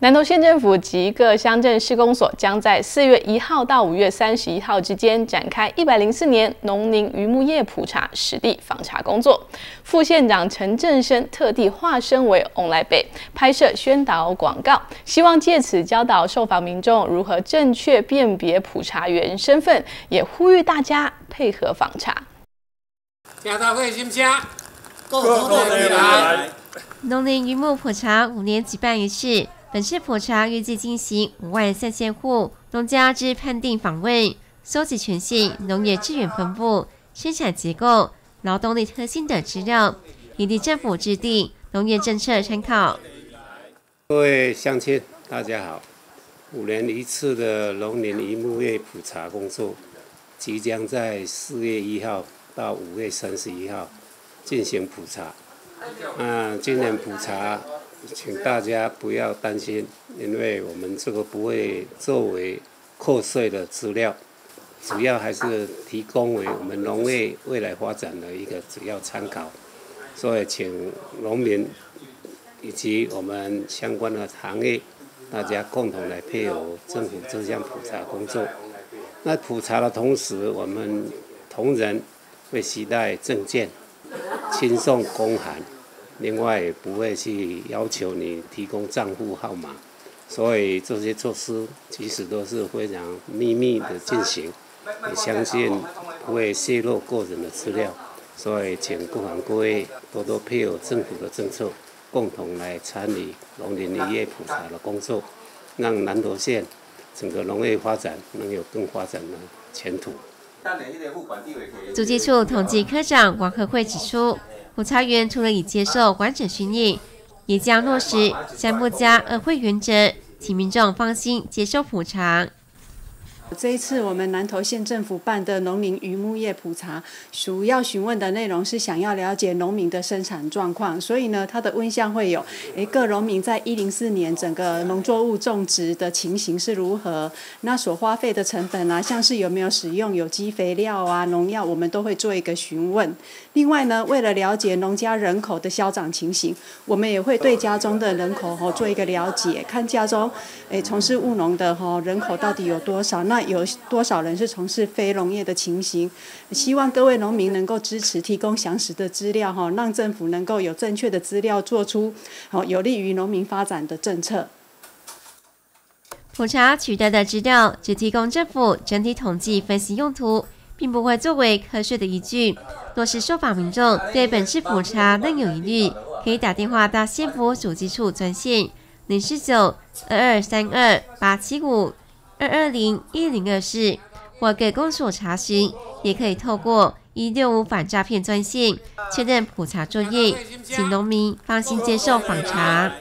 南投县政府及各乡镇施工所将在四月一号到五月三十一号之间展开一百零四年农林渔牧业普查实地访查工作。副县长陈振生特地化身为翁来北拍摄宣导广告，希望借此教导受访民众如何正确辨别普查员身份，也呼吁大家配合访查。听到会心声，共同起来。农林渔牧普查五年举办一次。本次普查预计进行五万三千户农家之判定访问，收集全县农业资源分布、生产结构、劳动力特性等资料，以利政府制定农业政策参考。各位乡亲，大家好！五年一次的农林渔牧业普查工作，即将在四月一号到五月三十一号进行普查。嗯，今年普查。请大家不要担心，因为我们这个不会作为扣税的资料，主要还是提供为我们农业未来发展的一个主要参考。所以，请农民以及我们相关的行业，大家共同来配合政府这项普查工作。那普查的同时，我们同仁会携带证件，亲送公函。另外也不会去要求你提供账户号码，所以这些措施其实都是非常秘密的进行，也相信不会泄露个人的资料，所以请各行各业多多配合政府的政策，共同来参与农林渔业普查的工作，让南投县整个农业发展能有更发展的前途。主计处统计科长王和慧指出。普查员除了已接受完整训练，也将落实“三不加二会”原则，请民众放心接受普查。这一次我们南投县政府办的农林渔牧业普查，主要询问的内容是想要了解农民的生产状况，所以呢，它的问项会有：诶，各农民在一零四年整个农作物种植的情形是如何？那所花费的成本啊，像是有没有使用有机肥料啊、农药，我们都会做一个询问。另外呢，为了了解农家人口的消长情形，我们也会对家中的人口吼做一个了解，看家中诶从事务农的哈人口到底有多少。那那有多少人是从事非农业的情形？希望各位农民能够支持，提供详实的资料哈，让政府能够有正确的资料，做出好有利于农民发展的政策。普查取得的资料只提供政府整体统计分析用途，并不会作为科学的依据。若是受访民众对本次普查仍有疑虑，可以打电话到县府主机处专线零四九二二三二八七五。二二零一零二四，或给公所查询，也可以透过一六五反诈骗专线确认普查作业，请农民放心接受访查。